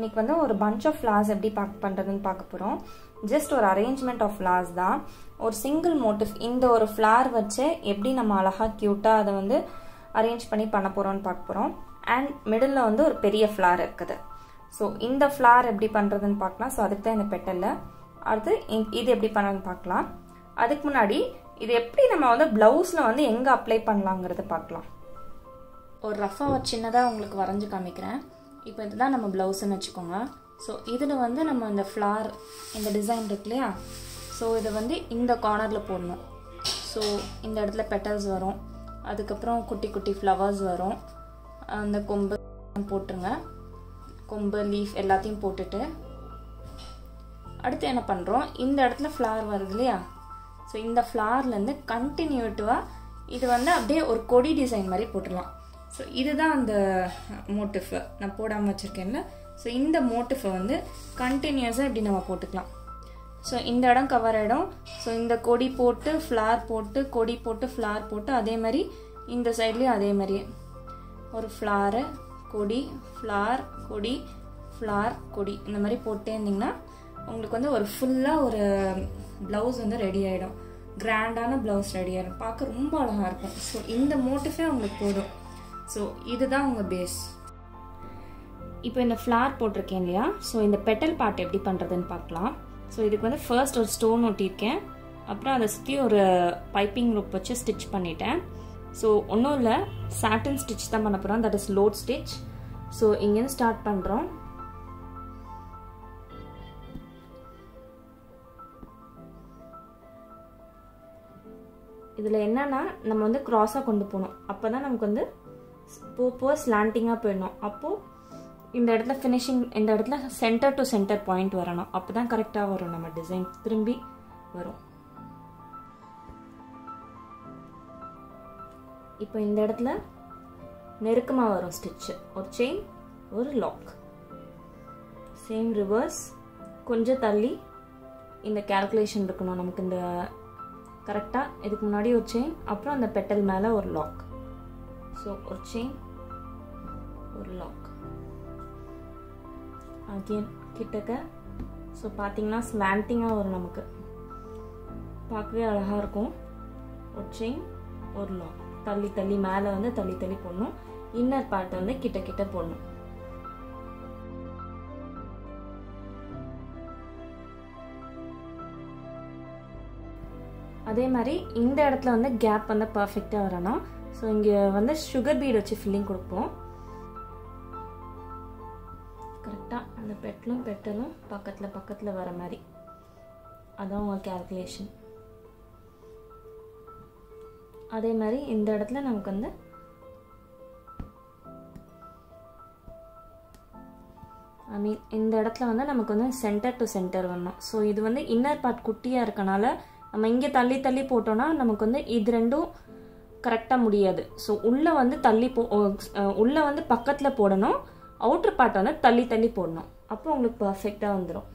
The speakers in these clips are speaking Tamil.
இன்னைக்கு வந்து ஒரு பஞ்ச் ஆஃப் ஃப்ளார்ஸ் எப்படி பேக் பண்ணுறதுன்னு பார்க்க போகிறோம் ஜஸ்ட் ஒரு அரேஞ்ச்மெண்ட் ஆஃப் ஃப்ளார்ஸ் தான். ஒரு சிங்கிள் மோட்டிவ் இந்த ஒரு ஃப்ளார் வச்சு எப்படி நம்ம அழகாக க்யூட்டாக அதை வந்து அரேஞ்ச் பண்ணி பண்ண போகிறோம்னு பார்க்க போகிறோம் அண்ட் மிடில் வந்து ஒரு பெரிய ஃப்ளார் இருக்குது. ஸோ இந்த ஃப்ளார் எப்படி பண்ணுறதுன்னு பார்க்கலாம். ஸோ அதுக்கு தான் இந்த பெட்டலில் அடுத்து இது எப்படி பண்ணுறதுன்னு பார்க்கலாம். அதுக்கு முன்னாடி இது எப்படி நம்ம வந்து ப்ளவுஸில் வந்து எங்கே அப்ளை பண்ணலாங்கிறத பார்க்கலாம். ஒரு ரஃபாக ஒரு சின்னதாக உங்களுக்கு வரைஞ்சி காமிக்கிறேன். இப்போ இதுதான் நம்ம ப்ளவுஸுன்னு வச்சுக்கோங்க. ஸோ இதில் வந்து நம்ம இந்த ஃப்ளார் இந்த டிசைன் இருக்கு இல்லையா? ஸோ இதை வந்து இந்த கார்னரில் போடணும். ஸோ இந்த இடத்துல பெட்டல்ஸ் வரும். அதுக்கப்புறம் குட்டி குட்டி ஃப்ளவர்ஸ் வரும். அந்த கொம்பு போட்டுருங்க. கொம்பு லீஃப் எல்லாத்தையும் போட்டுட்டு. அடுத்து என்ன பண்ணுறோம் இந்த இடத்துல ஃப்ளார் வருது இல்லையா? ஸோ இந்த ஃப்ளார்லேருந்து கண்டினியூட்டிவாக இது வந்து அப்படியே ஒரு கொடி டிசைன் மாதிரி போட்டுடலாம். ஸோ இதுதான் அந்த மோட்டிஃபு நான் போடாமல் வச்சுருக்கேன்ல. ஸோ இந்த மோட்டிஃபை வந்து கண்டினியூஸாக இப்படி நம்ம போட்டுக்கலாம். ஸோ இந்த இடம் கவர் ஆகிடும் ஸோ இந்த கொடி போட்டு ஃப்ளார் போட்டு கொடி போட்டு ஃப்ளார் போட்டு அதே மாதிரி இந்த சைட்லேயும் அதே மாதிரி. ஒரு ஃப்ளாரு கொடி ஃப்ளார் கொடி ஃப்ளார் கொடி இந்த மாதிரி போட்டே இருந்திங்கன்னா உங்களுக்கு வந்து ஒரு ஃபுல்லாக ஒரு ப்ளவுஸ் வந்து ரெடி ஆகிடும் கிராண்டான ப்ளவுஸ் ரெடி ஆகிடும் பார்க்க ரொம்ப அழகாக இருக்கும். ஸோ இந்த மோட்டிஃபே உங்களுக்கு போதும். ஸோ இதுதான் உங்கள் பேஸ் இப்போ இந்த ஃப்ளார் போட்டிருக்கேன் இல்லையா? ஸோ இந்த பெட்டல் பார்ட் எப்படி பண்ணுறதுன்னு பார்க்கலாம். ஸோ இதுக்கு வந்து ஃபர்ஸ்ட் ஒரு ஸ்டோன் ஒட்டியிருக்கேன். அப்புறம் அதை சுற்றி ஒரு பைப்பிங் ரூப் வச்சு ஸ்டிச் பண்ணிட்டேன். ஸோ ஒன்றும் இல்லை. சாட்டன் ஸ்டிச் தான் பண்ண போகிறோம் that is load stitch so இங்கேருந்து ஸ்டார்ட் பண்ணுறோம் இதில் என்னன்னா நம்ம வந்து க்ராஸாக கொண்டு போகணும். அப்போ தான் நமக்கு வந்து போ லேண்டிங்காக ஸ்லாண்டிங்காக போயிடணும். அப்போது இந்த இடத்துல ஃபினிஷிங் இந்த இடத்துல சென்டர் டு சென்டர் பாயிண்ட் வரணும். அப்போ தான் கரெக்டாக வரும் நம்ம டிசைன் திரும்பி வரும். இப்போ இந்த இடத்துல நெருக்கமாக வரும் ஸ்டிச்சு ஒரு செயின் ஒரு லாக் சேம் ரிவர்ஸ் கொஞ்சம் தள்ளி இந்த கேல்குலேஷன் இருக்கணும். நமக்கு இந்த கரெக்டாக இதுக்கு முன்னாடி ஒரு செயின் அப்புறம் அந்த பெட்டல் மேலே ஒரு லாக் ஸோ ஒரு செயின் ஒரு லாக் அகெயின் கிட்டக்க ஸோ பார்த்தீங்கன்னா ஸ்லாண்டிங்காக வரும் நமக்கு. பார்க்கவே அழகாக இருக்கும். ஒரு செயின் ஒரு லாக் தள்ளி தள்ளி மேலே வந்து தள்ளி தள்ளி போடணும். இன்னர் பார்ட் வந்து கிட்ட கிட்ட போடணும். அதே மாதிரி இந்த இடத்துல வந்து கேப் வந்து பர்ஃபெக்டாக வரணும். ஸோ இங்கே வந்து சுகர் பீட் வச்சு ஃபில்லிங் கொடுப்போம். கரெக்டாக அந்த பெட்டலும் பெட்டலும் பக்கத்தில் பக்கத்தில் வர மாதிரி. அதான் உங்கள் கேல்குலேஷன் அதே மாதிரி இந்த இடத்துல நமக்கு வந்து ஐ மீன் இந்த இடத்துல வந்து நமக்கு வந்து சென்டர் டு சென்டர் வரணும். ஸோ இது வந்து இன்னர் பார்ட் குட்டியாக இருக்கனால நம்ம இங்கே தள்ளி தள்ளி போட்டோம்னா நமக்கு வந்து இது ரெண்டும் கரெக்டாக முடியாது. ஸோ உள்ளே வந்து தள்ளி போ உள்ளே வந்து பக்கத்தில் போடணும். அவுட்ரு பார்ட் வந்து தள்ளி தள்ளி போடணும். அப்போ உங்களுக்கு பர்ஃபெக்டாக வந்துடும்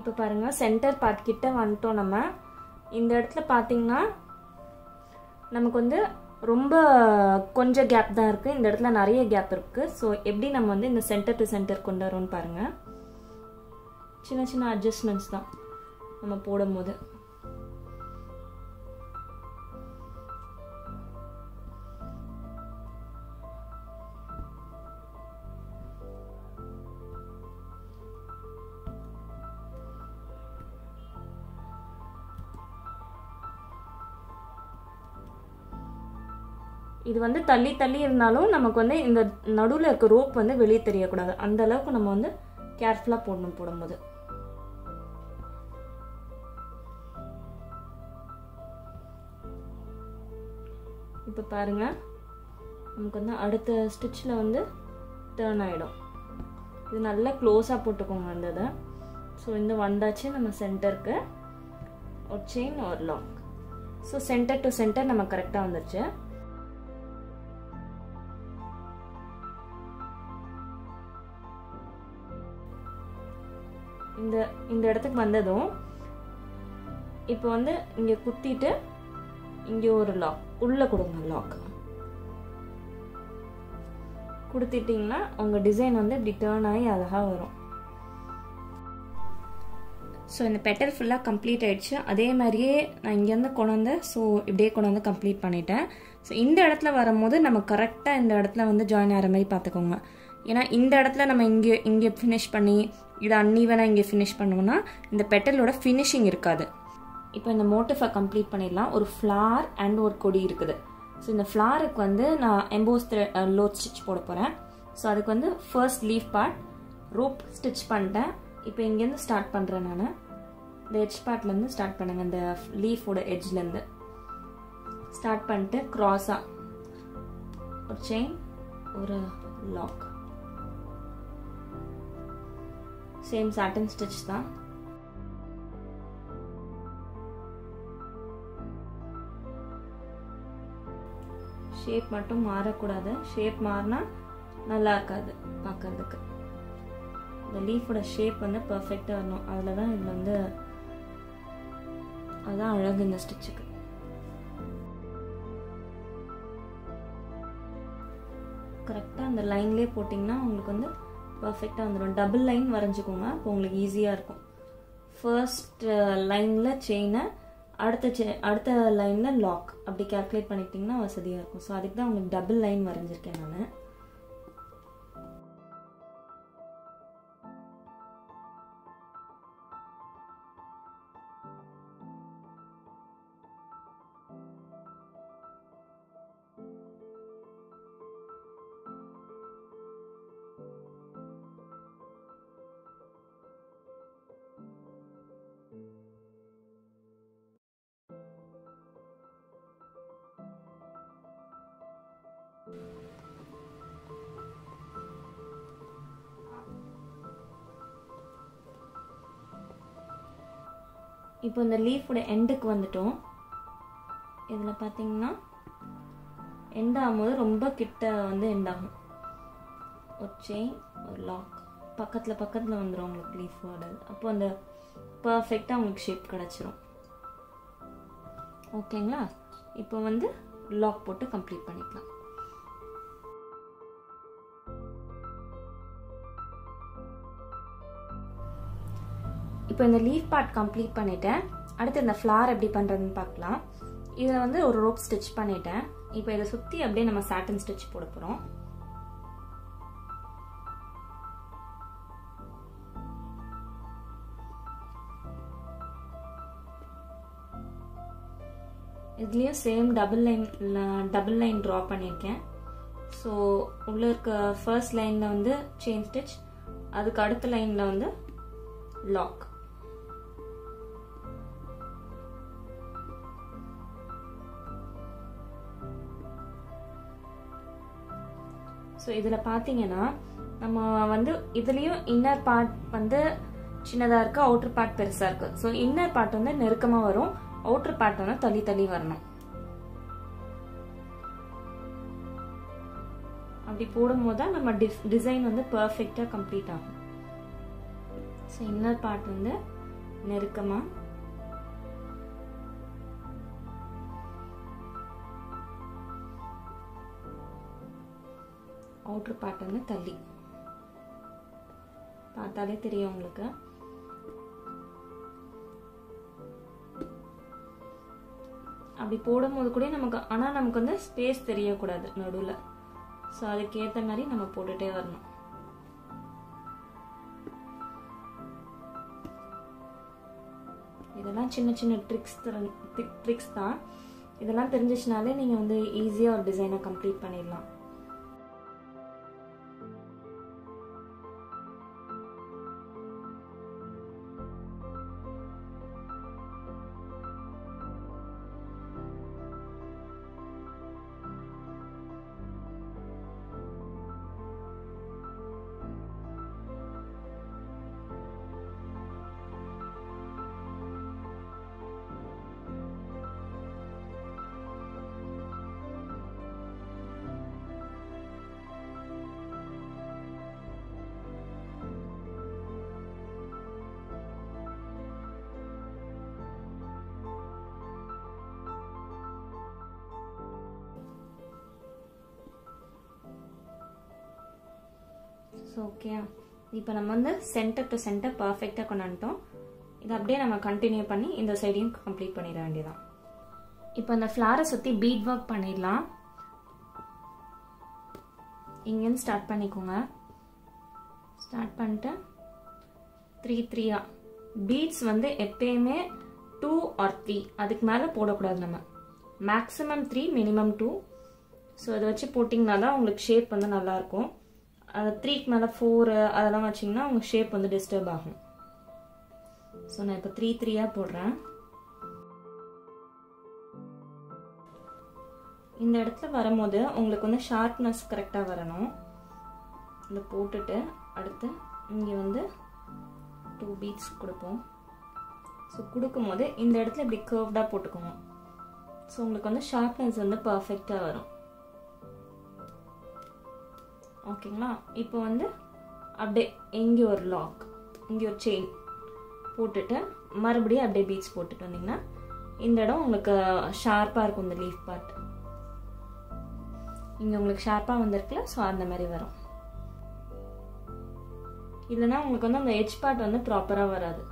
இப்போ பாருங்கள் சென்டர் பார்ட் கிட்ட வந்துட்டோம் நம்ம. இந்த இடத்துல பார்த்தீங்கன்னா நமக்கு வந்து ரொம்ப கொஞ்சம் கேப் தான் இருக்குது இந்த இடத்துல நிறைய கேப் இருக்குது ஸோ எப்படி நம்ம வந்து இந்த சென்டர் டு சென்டர் கொண்டு வரோம்னு பாருங்கள் சின்ன சின்ன அட்ஜஸ்ட்மெண்ட்ஸ் தான் நம்ம போடும்போது. இது வந்து தள்ளி தள்ளி இருந்தாலும் நமக்கு வந்து இந்த நடுவில் இருக்க ரோப் வந்து வெளியே தெரியக்கூடாது. அந்த அளவுக்கு நம்ம வந்து கேர்ஃபுல்லாக போடணும் போடும்போது. இப்போ பாருங்க. நமக்கு வந்து அடுத்த ஸ்டிச்சில் வந்து டேர்ன் ஆகிடும் இது நல்லா க்ளோஸாக போட்டுக்கோங்க அந்த இதை. ஸோ இந்த வந்தாச்சு நம்ம சென்டருக்கு ஒரு செயின் ஒரு long so centre to centre நம்ம கரெக்டாக வந்துருச்சு. இந்த இந்த இடத்துக்கு வந்ததும் இப்போ வந்து இங்கே குத்திட்டு இங்கே ஒரு லாக் உள்ளே கொடுங்க லாக் கொடுத்துட்டிங்கன்னா உங்கள் டிசைன் வந்து இப்படி டேர்ன் ஆகி அழகாக வரும். ஸோ இந்த பெட்டல் ஃபுல்லாக கம்ப்ளீட் ஆயிடுச்சு. அதே மாதிரியே நான் இங்கேருந்து கொண்டு வந்து ஸோ இப்படியே கொண்டு வந்து கம்ப்ளீட் பண்ணிட்டேன். ஸோ இந்த இடத்துல வரும்போது நம்ம கரெக்டாக இந்த இடத்துல வந்து ஜாயின் ஆகிற மாதிரி பார்த்துக்கோங்க. ஏன்னா இந்த இடத்துல நம்ம இங்கே இங்கே ஃபினிஷ் பண்ணி இதை அன்னீவனாக இங்கே ஃபினிஷ் பண்ணோம்னா இந்த பெட்டலோட ஃபினிஷிங் இருக்காது. இப்போ இந்த மோட்டிஃபை கம்ப்ளீட் பண்ணிடலாம். ஒரு ஃப்ளார் அண்ட் ஒரு கொடி இருக்குது. ஸோ இந்த ஃப்ளாருக்கு வந்து நான் எம்போஸ் லோட் ஸ்டிச் போட போகிறேன் ஸோ அதுக்கு வந்து first leaf part rope stitch பண்ணிட்டேன். இப்போ இங்கேருந்து ஸ்டார்ட் பண்ணுறேன் நான். இந்த எட்ஜ் பார்ட்லேருந்து ஸ்டார்ட் பண்ணுங்க. இந்த லீஃபோட எட்ஜ்லேருந்து ஸ்டார்ட் பண்ணிட்டு க்ராஸாக ஒரு செயின் ஒரு லாக் சேம் சாட்டன் ஸ்டிச் தான் ஷேப் மட்டும் மாறக்கூடாது. ஷேப் மாறினா நல்லா இருக்காது பார்க்கறதுக்கு இந்த லீஃபோட ஷேப் வந்து பர்ஃபெக்டாக வரணும். அதில் தான் இதில் வந்து அதுதான் அழகு இந்த ஸ்டிச்சுக்கு கரெக்டாக அந்த லைன்லேயே போட்டிங்கன்னா உங்களுக்கு வந்து பர்ஃபெக்டாக வந்துடும் டபுள் லைன் வரைஞ்சிக்கோங்க. அப்போ உங்களுக்கு ஈஸியாக இருக்கும். ஃபர்ஸ்ட் லைனில் செயினை அடுத்த செ அடுத்த லைனில் லாக் அப்படி கேல்குலேட் பண்ணிக்கிட்டிங்கன்னா வசதியாக இருக்கும். ஸோ அதுக்கு தான் உங்களுக்கு டபுள் லைன் வரைஞ்சிருக்கேன் நான். இப்போ இந்த லீஃபோட எண்டுக்கு வந்துட்டோம். இதில் பார்த்தீங்கன்னா எண்ட் ஆகும்போது ரொம்ப கிட்ட வந்து எண்ட் ஆகும். ஒரு செயின் ஒரு லாக் பக்கத்தில் பக்கத்தில் வந்துடும் உங்களுக்கு லீஃபோட அப்போ அந்த பர்ஃபெக்டாக உங்களுக்கு ஷேப் கிடச்சிரும். ஓகேங்களா இப்போ வந்து லாக் போட்டு கம்ப்ளீட் பண்ணிக்கலாம். இப்போ இந்த லீஃப் பார்ட் கம்ப்ளீட் பண்ணிட்டேன். அடுத்து இந்த ஃப்ளார் எப்படி பண்ணுறதுன்னு பார்க்கலாம். இதில் வந்து ஒரு ரோப் ஸ்டிச் பண்ணிட்டேன். இப்போ இதை சுற்றி அப்படியே நம்ம சாட்டன் ஸ்டிச் போட போகிறோம் இதுலேயும் same double line double line draw பண்ணியிருக்கேன். ஸோ உள்ளே இருக்க ஃபர்ஸ்ட் லைனில் வந்து செயின் ஸ்டிச் அதுக்கு அடுத்த லைனில் வந்து லாக் ஸோ இதில் பார்த்தீங்கன்னா நம்ம வந்து இதுலேயும் இன்னர் பார்ட் வந்து சின்னதாக இருக்குது அவுட்டர் பார்ட் பெருசாக இருக்குது ஸோ இன்னர் பார்ட் வந்து நெருக்கமாக வரும் அவுட்டர் பார்ட் வந்து தள்ளி தள்ளி வரணும். அப்படி போடும்போது தான் நம்ம டிசைன் வந்து பர்ஃபெக்டாக கம்ப்ளீட் ஆகும். ஸோ இன்னர் பார்ட் வந்து நெருக்கமாக அவுட்ரு பார்ட் தள்ளி. பார்த்தாலே தெரியும் உங்களுக்கு. அப்படி போடும்போது கூட நமக்கு ஆனால் நமக்கு வந்து ஸ்பேஸ் தெரியக்கூடாது நடுவில். ஸோ அதுக்கேற்ற மாதிரி நம்ம போட்டுகிட்டே வரணும். இதெல்லாம் சின்ன சின்ன ட்ரிக்ஸ் ட்ரிக்ஸ் தான். இதெல்லாம் தெரிஞ்சிச்சுனாலே நீங்கள் வந்து ஈஸியாக ஒரு டிசைனை கம்ப்ளீட் பண்ணிடலாம். ஸோ ஓகே இப்போ நம்ம வந்து சென்டர் டு சென்டர் பர்ஃபெக்டாக கொண்டாண்டோம் இதை அப்படியே நம்ம கண்டினியூ பண்ணி இந்த சைடையும் கம்ப்ளீட் பண்ணிட வேண்டியதான் இப்போ அந்த ஃப்ளாரை சுற்றி பீட் ஒர்க் பண்ணிடலாம். இங்கேருந்து ஸ்டார்ட் பண்ணிக்கோங்க. ஸ்டார்ட் பண்ணிட்டு த்ரீ த்ரீயா பீட்ஸ் வந்து எப்பயுமே டூ ஆர் த்ரீ அதுக்கு மேலே போடக்கூடாது நம்ம. Maximum three minimum two so அதை வச்சு போட்டிங்கன்னா தான் உங்களுக்கு ஷேப் வந்து நல்லாயிருக்கும். த்ரீக்கு மேலே ஃபோரு அதெல்லாம் வச்சிங்கன்னா உங்கள் ஷேப் வந்து டிஸ்டர்ப் ஆகும். ஸோ நான் இப்போ த்ரீ த்ரீயாக போடுறேன். இந்த இடத்துல வரும்போது உங்களுக்கு வந்து ஷார்ப்னஸ் கரெக்டாக வரணும். இதை போட்டுட்டு அடுத்து இங்கே வந்து டூ பீட்ஸ் கொடுப்போம். ஸோ கொடுக்கும்போது இந்த இடத்துல இப்படி கர்வ்டாக போட்டுக்கோங்க. ஸோ உங்களுக்கு வந்து ஷார்ப்னஸ் வந்து பர்ஃபெக்டாக வரும். ஓகேங்களா? இப்போ வந்து அப்படியே இங்கே ஒரு லாக் இங்கே ஒரு செயின் போட்டுட்டு மறுபடியும் அப்படியே பீட்ஸ் போட்டுட்டு வந்தீங்கன்னா இந்த இடம் உங்களுக்கு ஷார்ப்பாக இருக்கும் இந்த லீஃப் பார்ட் இங்கே உங்களுக்கு ஷார்ப்பாக வந்திருக்குல்ல ஸோ அந்த மாதிரி வரும். இல்லைன்னா உங்களுக்கு வந்து அந்த எஜ் பார்ட் வந்து ப்ராப்பராக வராது.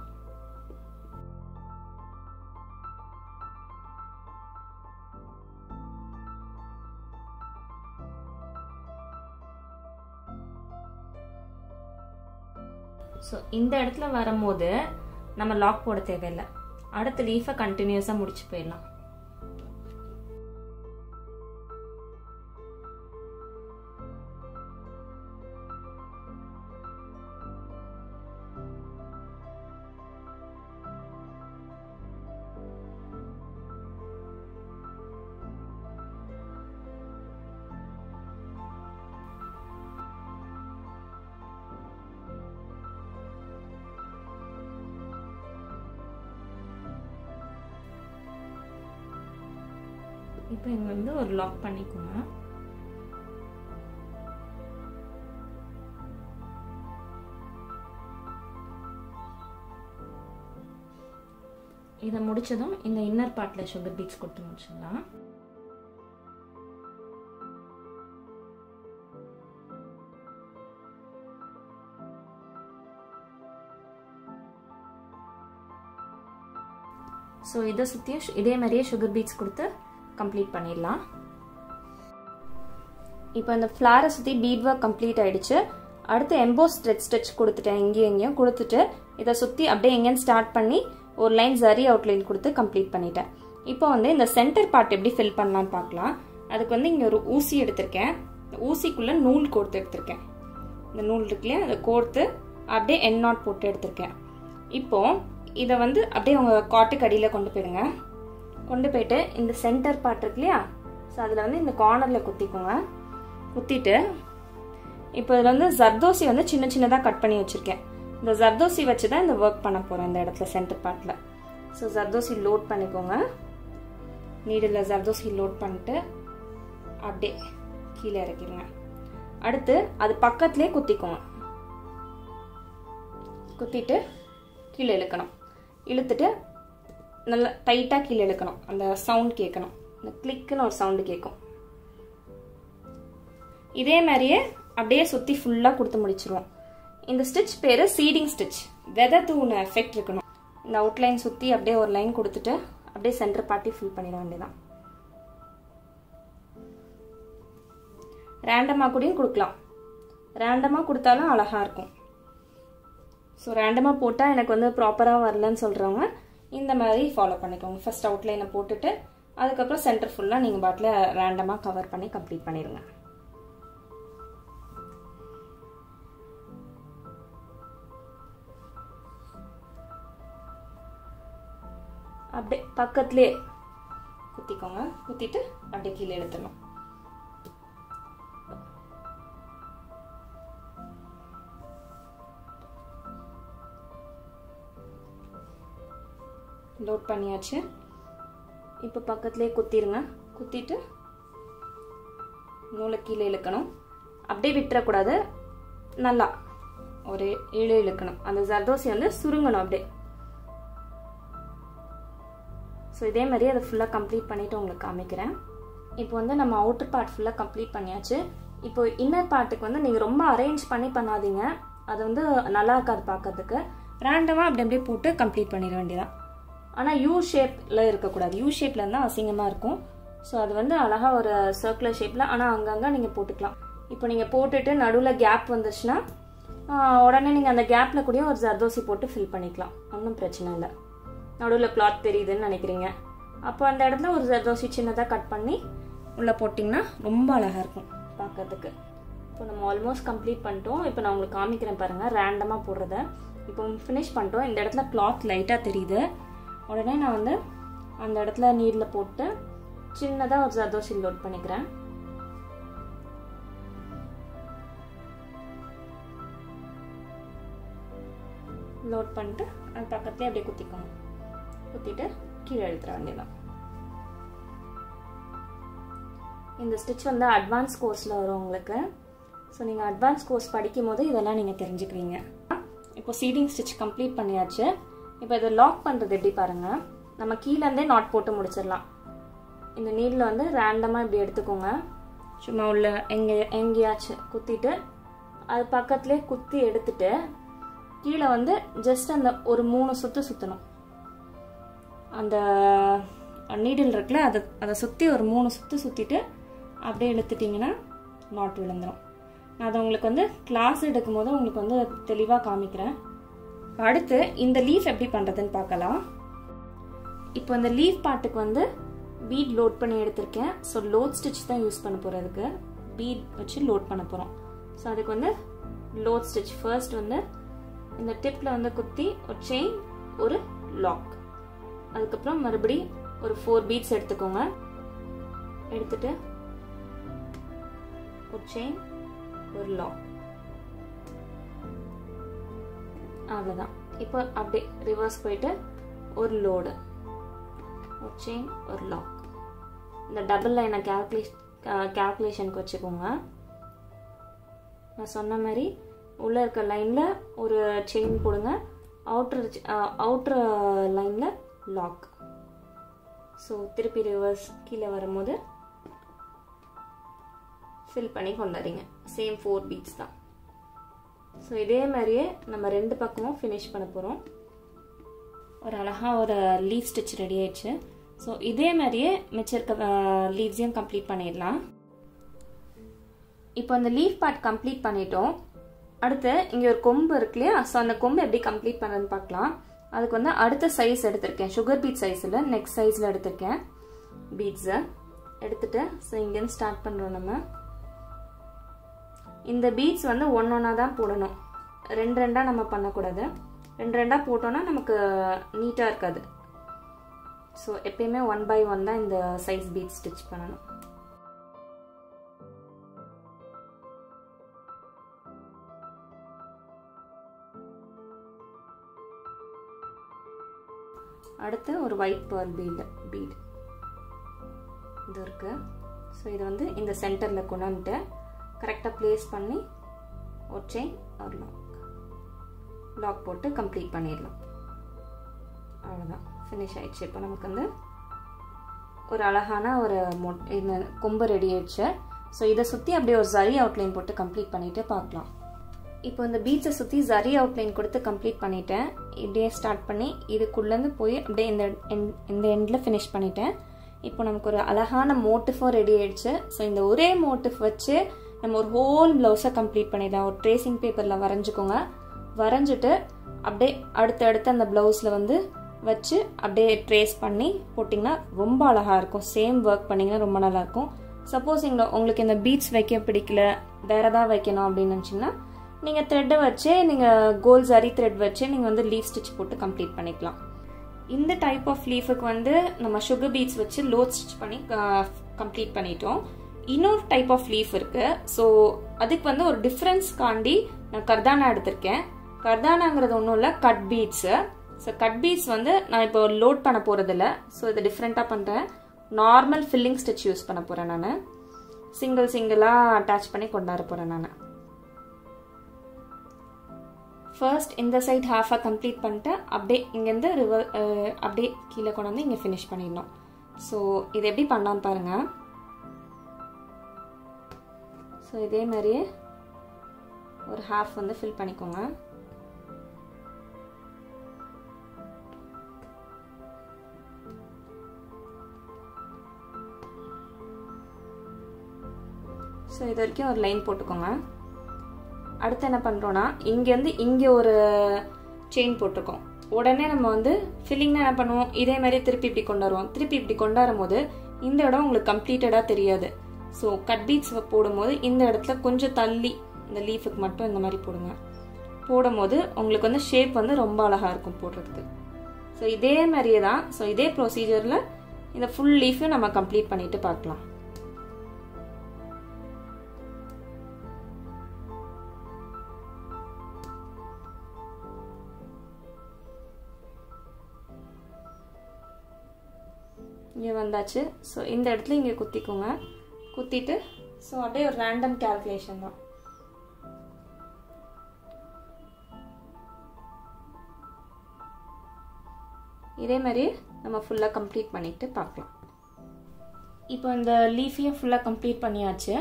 ஸோ இந்த இடத்துல வரும்போது நம்ம லாக் போட தேவையில்லை. அடுத்த லீஃபை கண்டினியூஸாக முடிச்சு போயிடலாம். ஒரு லாக் பண்ணிக்கோங்க. இதை முடிச்சதும் இந்த இன்னர் பார்ட்டில் சுகர் பீட்ஸ் கொடுத்து முடிச்சிடலாம். ஸோ இதை சுற்றியும் இதே மாதிரியே சுகர் பீட்ஸ் கொடுத்து கம்ப்ளீட் பண்ணிடலாம். இப்போ இந்த ஃப்ளாரை சுற்றி பீட் ஒர்க் கம்ப்ளீட் ஆகிடுச்சு அடுத்து எம்போஸ் ஸ்ட்ரெச் ஸ்ட்ரெச் கொடுத்துட்டேன். எங்கேயும் எங்கேயும் கொடுத்துட்டு இதை சுற்றி அப்படியே எங்கேயும் ஸ்டார்ட் பண்ணி ஒரு லைன் ஜரி அவுட்லைன் கொடுத்து கம்ப்ளீட் பண்ணிட்டேன். இப்போ வந்து இந்த சென்டர் பார்ட் எப்படி ஃபில் பண்ணலான்னு பார்க்கலாம். அதுக்கு வந்து இங்கே ஒரு ஊசி எடுத்திருக்கேன். இந்த ஊசிக்குள்ளே நூல் கோர்த்து எடுத்திருக்கேன். இந்த நூல் இருக்குல்லையா? அதை கோர்த்து அப்படியே என் நாட் போட்டு எடுத்திருக்கேன். இப்போது இதை வந்து அப்படியே உங்கள் காட்டுக்கு அடியில் கொண்டு போயிடுங்க. கொண்டு போயிட்டு இந்த சென்டர் பார்ட் இருக்கு இல்லையா? ஸோ அதில் வந்து இந்த கார்னரில் குத்திக்கோங்க. குத்திட்டு இப்போ இதில் வந்து ஜர்தோசி வந்து சின்ன சின்னதாக கட் பண்ணி வச்சுருக்கேன். இந்த ஜர்தோசி வச்சு தான் இந்த ஒர்க் பண்ண போகிறேன் இந்த இடத்துல சென்டர் பார்ட்டில் ஸோ ஜர்தோசி லோட் பண்ணிக்கோங்க. நீடில் ஜர்தோசி லோட் பண்ணிட்டு அப்படியே கீழே இறக்கிடுங்க. அடுத்து அது பக்கத்துலேயே குத்திக்கோங்க. குத்திட்டு கீழே இழுக்கணும். இழுத்துட்டு நல்லா டைட்டாக கீழே இழுக்கணும். அந்த சவுண்ட் கேட்கணும். இந்த கிளிக்குன்னு ஒரு சவுண்டு கேட்கும். இதே மாதிரியே அப்படியே சுற்றி ஃபுல்லாக கொடுத்து முடிச்சிருவோம். இந்த ஸ்டிச் பேர் சீடிங் ஸ்டிச் வெதை தூண எஃபெக்ட் இருக்கணும். இந்த அவுட்லைன் சுற்றி அப்படியே ஒரு லைன் கொடுத்துட்டு அப்படியே சென்டர் பார்ட்டி ஃபில் பண்ணிட வேண்டியதான் ரேண்டமாக கூடயும் கொடுக்கலாம். ரேண்டமாக கொடுத்தாலும் அழகாக இருக்கும். ஸோ ரேண்டமாக போட்டால் எனக்கு வந்து ப்ராப்பராக வரலன்னு சொல்கிறவங்க இந்த மாதிரி ஃபாலோ பண்ணிக்கோங்க. ஃபர்ஸ்ட் அவுட்லைனை போட்டுட்டு அதுக்கப்புறம் சென்டர் ஃபுல்லாக நீங்கள் பாட்டில் ரேண்டமாக கவர் பண்ணி கம்ப்ளீட் பண்ணிடுங்க. அப்படியே பக்கத்துலேயே குத்திக்கோங்க. குத்திட்டு அப்படியே கீழே எடுத்துடணும். லோட் பண்ணியாச்சு. இப்போ பக்கத்துலேயே குத்திடுங்க குத்திட்டு நூலை கீழே இழுக்கணும். அப்படியே விட்டுறக்கூடாது. நல்லா ஒரு இழு இழுக்கணும். அந்த ஜர்தோசி வந்து சுருங்கணும் அப்படியே. ஸோ இதே மாதிரி அதை ஃபுல்லாக கம்ப்ளீட் பண்ணிவிட்டு உங்களுக்கு காமிக்கிறேன். இப்போ வந்து நம்ம அவுட்டர் பார்ட் ஃபுல்லாக கம்ப்ளீட் பண்ணியாச்சு. இப்போ இன்னர் பார்ட்டுக்கு வந்து நீங்கள் ரொம்ப அரேஞ்ச் பண்ணி பண்ணாதீங்க. அது வந்து நல்லா இருக்காது பார்க்கறதுக்கு. ரேண்டமாக அப்படி அப்படியே போட்டு கம்ப்ளீட் பண்ணிட வேண்டியதான் ஆனால் யூ ஷேப்பில் இருக்கக்கூடாது. யூ ஷேப்பில் இருந்தால் அசிங்கமாக இருக்கும். ஸோ அது வந்து அழகாக ஒரு சர்க்குலர் ஷேப்பில் ஆனால் அங்கங்கே நீங்கள் போட்டுக்கலாம். இப்போ நீங்கள் போட்டுட்டு நடுவில் கேப் வந்துச்சுன்னா உடனே நீங்கள் அந்த கேப்பில் கூட ஒரு ஜர்தோசி போட்டு ஃபில் பண்ணிக்கலாம். ஒன்றும் பிரச்சனை இல்லை. நடுவில் கிளாத் தெரியுதுன்னு நினைக்கிறீங்க. அப்போ அந்த இடத்துல ஒரு ஜர்தோசி சின்னதாக கட் பண்ணி உள்ளே போட்டிங்கன்னா ரொம்ப அழகாக இருக்கும் பார்க்கறதுக்கு. இப்போ நம்ம ஆல்மோஸ்ட் கம்ப்ளீட் பண்ணிட்டோம். இப்போ நான் உங்களுக்கு காமிக்கிறேன் பாருங்கள் ரேண்டமாக போடுறத. இப்போ ஃபினிஷ் பண்ணிட்டோம். இந்த இடத்துல கிளாத் லைட்டாக தெரியுது. உடனே நான் வந்து அந்த இடத்துல நீரில் போட்டு சின்னதாக ஒரு ஜர்தோசி லோட் பண்ணிக்கிறேன். லோட் பண்ணிட்டு அது பக்கத்துலேயே அப்படியே குத்திக்கணும் குத்திட்டு கீழே எழுத்துற வேண்டியதான் இந்த ஸ்டிச் வந்து அட்வான்ஸ் கோர்ஸில் வரும் உங்களுக்கு. ஸோ நீங்கள் அட்வான்ஸ் கோர்ஸ் படிக்கும் போது இதெல்லாம் நீங்கள் தெரிஞ்சுக்கிறீங்க இப்போ சீடிங் ஸ்டிச் கம்ப்ளீட் பண்ணியாச்சு. இப்போ இதை லாக் பண்ணுறது எப்படி பாருங்கள் நம்ம கீழேருந்தே நாட் போட்டு முடிச்சிடலாம். இந்த நீடில் வந்து ரேண்டமாக இப்படி எடுத்துக்கோங்க. சும்மா உள்ள எங்கே எங்கேயாச்சும் குத்திட்டு அது பக்கத்துலேயே குத்தி எடுத்துட்டு கீழே வந்து ஜஸ்ட் அந்த ஒரு மூணு சுற்று சுற்றணும் அந்த நீடில் இருக்குல்ல அதை அதை சுற்றி ஒரு மூணு சுற்று சுற்றிட்டு அப்படியே இழுத்துட்டிங்கன்னா நாட் விழுந்துடும் நான் அதை உங்களுக்கு வந்து கிளாஸ் எடுக்கும்போது உங்களுக்கு வந்து தெளிவாக காமிக்கிறேன். அடுத்து இந்த லீஃப் எப்படி பண்ணுறதுன்னு பார்க்கலாம். இப்போ இந்த லீஃப் பாட்டுக்கு வந்து பீட் லோட் பண்ணி எடுத்திருக்கேன். ஸோ லோட் ஸ்டிச் தான் யூஸ் பண்ண போகிறதுக்கு பீட் வச்சு லோட் பண்ண போகிறோம் ஸோ அதுக்கு வந்து லோட் ஸ்டிச் ஃபர்ஸ்ட் வந்து இந்த டிப்பில் வந்து குத்தி ஒரு செயின் ஒரு லாக் அதுக்கப்புறம் மறுபடி ஒரு ஃபோர் பீட்ஸ் எடுத்துக்கோங்க. எடுத்துட்டு ஒரு செயின் ஒரு லாக் அவ்வளோதான் இப்போ அப்படியே ரிவர்ஸ் போயிட்டு ஒரு லோடு ஒரு செயின் ஒரு லாக் இந்த டபுள் லைனை கேல்குலேஷ் கேல்குலேஷனுக்கு வச்சுக்கோங்க. நான் சொன்ன மாதிரி உள்ளே இருக்க லைனில் ஒரு செயின் போடுங்க. அவுட்ரு அவுட்ரு லைனில் லாக் ஸோ திருப்பி ரிவர்ஸ் கீழே வரும்போது ஃபில் பண்ணி கொண்டாடுறீங்க சேம் ஃபோர் பீட்ஸ் தான். ஸோ இதே மாதிரியே நம்ம ரெண்டு பக்கமும் ஃபினிஷ் பண்ண போகிறோம் ஒரு அழகாக ஒரு லீவ் ஸ்டிச் ரெடி ஆயிடுச்சு. ஸோ இதே மாதிரியே மிச்சம் லீவ்ஸையும் கம்ப்ளீட் பண்ணிடலாம். இப்போ அந்த லீவ் பார்ட் கம்ப்ளீட் பண்ணிட்டோம். அடுத்து இங்கே ஒரு கொம்பு இருக்கு இல்லையா? ஸோ அந்த கொம்பு எப்படி கம்ப்ளீட் பண்ணுறதுன்னு பார்க்கலாம். அதுக்கு வந்து அடுத்த சைஸ் எடுத்திருக்கேன். சுகர் பீட் சைஸில் நெக்ஸ்ட் சைஸில் எடுத்திருக்கேன். பீட்ஸை எடுத்துகிட்டு ஸோ இங்கேருந்து ஸ்டார்ட் பண்ணுறோம் நம்ம. இந்த பீட்ஸ் வந்து ஒன்று ஒன்றா தான் போடணும். ரெண்டு ரெண்டாக நம்ம பண்ணக்கூடாது. ரெண்டு ரெண்டாக போட்டோன்னா நமக்கு நீட்டாக இருக்காது. ஸோ எப்பயுமே ஒன் பை ஒன் தான் இந்த சைஸ் பீட் ஸ்டிச் பண்ணணும். அடுத்து ஒரு ஒயிட் பேர்ல் பீடு பீட் இது இருக்குது ஸோ இது வந்து இந்த சென்டரில் கொண்டு வந்துட்டு கரெக்டாக ப்ளேஸ் பண்ணி ஒரு செயின் ஒரு லாக் லாக் போட்டு கம்ப்ளீட் பண்ணிடலாம். அவ்வளோதான் ஃபினிஷ் ஆயிடுச்சு. இப்போ நமக்கு வந்து ஒரு அழகான ஒரு மொட் இந்த கொம்பு ரெடி ஆயிடுச்சு. ஸோ இதை சுற்றி அப்படியே ஒரு ஜரி அவுட்லைன் போட்டு கம்ப்ளீட் பண்ணிவிட்டு பார்க்கலாம். இப்போ இந்த பீச்சை சுற்றி ஜரி அவுட்லைன் கொடுத்து கம்ப்ளீட் பண்ணிட்டேன். இப்படியே ஸ்டார்ட் பண்ணி இதுக்குள்ளேருந்து போய் அப்படியே இந்த இந்த எண்டில் ஃபினிஷ் பண்ணிட்டேன். இப்போ நமக்கு ஒரு அழகான மோட்டிஃபும் ரெடி ஆயிடுச்சு. ஸோ இந்த ஒரே மோட்டிஃப் வச்சு நம்ம ஒரு ஹோல் ப்ளவுஸை கம்ப்ளீட் பண்ணிடலாம். ஒரு ட்ரேசிங் பேப்பரில் வரைஞ்சிக்கோங்க. வரைஞ்சிட்டு அப்படியே அடுத்து அடுத்து அந்த ப்ளவுஸில் வந்து வச்சு அப்படியே ட்ரேஸ் பண்ணி போட்டிங்கன்னா ரொம்ப அழகாக இருக்கும். சேம் ஒர்க் பண்ணிங்கன்னா ரொம்ப நல்லாயிருக்கும் சப்போஸ் இங்கே உங்களுக்கு இந்த பீட்ஸ் வைக்க பிடிக்கல வேறு ஏதாவது வைக்கணும் அப்படின்னு நினச்சிங்கன்னா நீங்கள் த்ரெட்டை வச்சே நீங்கள் கோல் சரி த்ரெட் வச்சு நீங்கள் வந்து லீவ் ஸ்டிச் போட்டு கம்ப்ளீட் பண்ணிக்கலாம். இந்த டைப் ஆஃப் லீஃபுக்கு வந்து நம்ம சுகர் பீட்ஸ் வச்சு லோட் ஸ்டிச் பண்ணி கம்ப்ளீட் பண்ணிட்டோம். இன்னொரு டைப் ஆஃப் லீஃப் இருக்கு. ஸோ அதுக்கு வந்து ஒரு டிஃப்ரென்ஸ் காண்டி நான் கர்தானா எடுத்திருக்கேன். கர்தானாங்கிறது ஒன்றும் இல்லை cut beads so cut beads வந்து நான் இப்போ லோட் பண்ண போகிறதில்ல ஸோ இதை டிஃப்ரெண்ட்டாக பண்ணுறேன் நார்மல் ஃபில்லிங் ஸ்டிச் யூஸ் பண்ண போகிறேன் நான். சிங்கிள் சிங்கிளாக அட்டாச் பண்ணி கொண்டாட போகிறேன் நான். ஃபர்ஸ்ட் இந்த சைட் ஹாஃபாக கம்ப்ளீட் பண்ணிட்டு அப்படியே இங்கேருந்து ரிவர் அப்படியே கீழே கொண்டு வந்து இங்கே ஃபினிஷ் பண்ணிடணும். ஸோ இது எப்படி பண்ணலான்னு பாருங்கள் ஸோ இதே மாதிரியே ஒரு ஹாஃப் வந்து ஃபில் பண்ணிக்கோங்க. ஸோ இது வரைக்கும் ஒரு லைன் போட்டுக்கோங்க. அடுத்து என்ன பண்ணுறோன்னா இங்கேருந்து இங்கே ஒரு செயின் போட்டிருக்கோம் உடனே நம்ம வந்து ஃபில்லிங்னா என்ன பண்ணுவோம்? இதே மாதிரி திருப்பி இப்படி கொண்டு வருவோம். திருப்பி இப்படி கொண்டாடும் போது இந்த இடம் உங்களுக்கு கம்ப்ளீட்டடாக தெரியாது. ஸோ கட் பீட்ஸ் போடும்போது இந்த இடத்துல கொஞ்சம் தள்ளி இந்த லீஃபுக்கு மட்டும் இந்த மாதிரி போடுங்க. போடும்போது உங்களுக்கு வந்து ஷேப் வந்து ரொம்ப அழகாக இருக்கும் போடுறதுக்கு. ஸோ இதே மாதிரியே தான். ஸோ இதே ப்ரொசீஜரில் இந்த ஃபுல் லீஃபையும் நம்ம கம்ப்ளீட் பண்ணிட்டு பார்க்கலாம். இங்கே வந்தாச்சு. ஸோ இந்த இடத்துல இங்கே குத்திக்கோங்க. குத்திட்டு ஸோ அப்படியே ஒரு ரேண்டம் கேல்குலேஷன் தான். இதே மாதிரி நம்ம ஃபுல்லாக கம்ப்ளீட் பண்ணிட்டு பார்க்கலாம். இப்போ இந்த லீஃபையும் ஃபுல்லாக கம்ப்ளீட் பண்ணியாச்சு.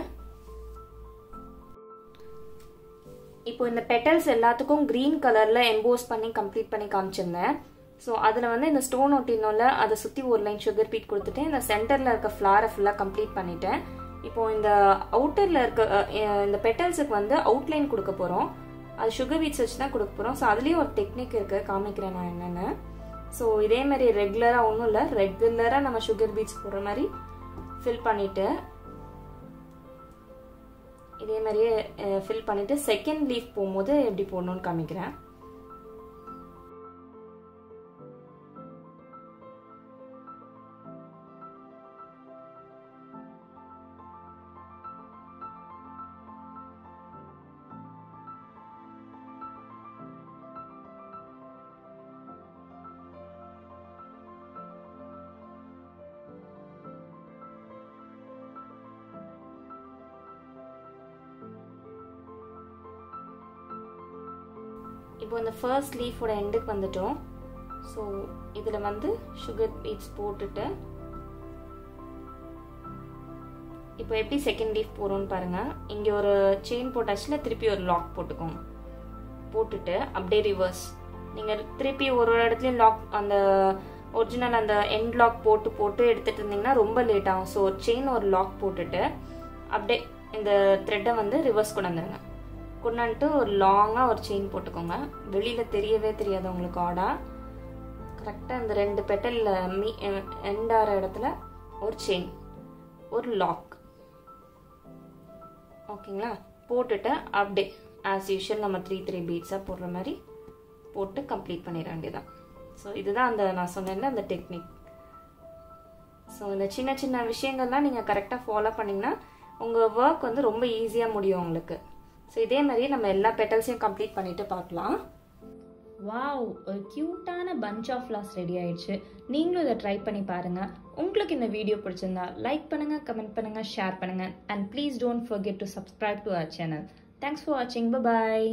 இப்போ இந்த பெட்டல்ஸ் எல்லாத்துக்கும் க்ரீன் கலரில் எம்போஸ் பண்ணி கம்ப்ளீட் பண்ணி காமிச்சிருந்தேன். ஸோ அதில் வந்து இந்த ஸ்டோன் ஒட்டினோல அதை சுற்றி ஒரு லைன் சுகர் பீட் கொடுத்துட்டு இந்த சென்டரில் இருக்க ஃப்ளாரை ஃபுல்லாக கம்ப்ளீட் பண்ணிட்டேன். இப்போ இந்த அவுட்டரில் இருக்க இந்த பெட்டல்ஸுக்கு வந்து அவுட்லைன் கொடுக்க போகிறோம் அது சுகர் பீட்ஸ் வச்சு தான் கொடுக்க போகிறோம் ஸோ அதுலேயும் ஒரு டெக்னிக் இருக்குது காமிக்கிறேன் நான் என்னென்னு. ஸோ இதே மாதிரி ரெகுலராக ஒன்றும் இல்லை. ரெகுலராக நம்ம சுகர் பீட்ஸ் போடுற மாதிரி ஃபில் பண்ணிவிட்டு இதே மாதிரியே ஃபில் பண்ணிவிட்டு செகண்ட் லீஃப் போகும்போது எப்படி போடணும்னு காமிக்கிறேன். இப்போ இந்த ஃபர்ஸ்ட் லீஃபோட எண்டுக்கு வந்துட்டோம். ஸோ இதில் வந்து சுகர் பீட்ஸ் போட்டுட்டு இப்போ எப்படி செகண்ட் லீஃப் போகிறோம்னு பாருங்கள் இங்கே ஒரு செயின் போட்டாச்சுல திருப்பி ஒரு லாக் போட்டுக்கோங்க. போட்டுட்டு அப்படியே ரிவர்ஸ் நீங்கள் திருப்பி ஒரு ஒரு இடத்துலையும் லாக் அந்த ஒரிஜினல் அந்த எண்ட் லாக் போட்டு போட்டு எடுத்துகிட்டு இருந்தீங்கன்னா ரொம்ப லேட் ஆகும். ஸோ ஒரு செயின் ஒரு லாக் போட்டுட்டு அப்படியே இந்த த்ரெட்டை வந்து ரிவர்ஸ் கொண்டு வந்துடுங்க பொண்ணுன்ட்டு ஒரு லாங்காக ஒரு செயின் போட்டுக்கோங்க. வெளியில் தெரியவே தெரியாது உங்களுக்கு ஆடா கரெக்டாக இந்த ரெண்டு பெட்டலில் மீ எண்ட் இடத்துல ஒரு செயின் ஒரு லாக் ஓகேங்களா? போட்டுட்டு அப்படியே ஆஸ் யூஷுவல் நம்ம த்ரீ த்ரீ பீட்ஸாக போடுற மாதிரி போட்டு கம்ப்ளீட் பண்ணிட வேண்டியதான் ஸோ இதுதான் அந்த நான் சொன்னேன்ல அந்த டெக்னிக் ஸோ இந்த சின்ன சின்ன விஷயங்கள்லாம் நீங்கள் கரெக்டாக ஃபாலோ பண்ணிங்கன்னா உங்கள் ஒர்க் வந்து ரொம்ப ஈஸியாக முடியும் உங்களுக்கு. ஸோ இதே மாதிரியே நம்ம எல்லா பெட்டல்ஸையும் கம்ப்ளீட் பண்ணிட்டு பார்க்கலாம். வாவ் ஒரு க்யூட்டான பஞ்ச் ஆஃப் ஃப்ளாஸ் ரெடி ஆயிடுச்சு. நீங்களும் இதை ட்ரை பண்ணி பாருங்கள் உங்களுக்கு இந்த வீடியோ பிடிச்சிருந்தா லைக் பண்ணுங்கள் கமெண்ட் பண்ணுங்க ஷேர் பண்ணுங்க. And please don't forget to subscribe to our channel thanks for வாட்சிங் பாய்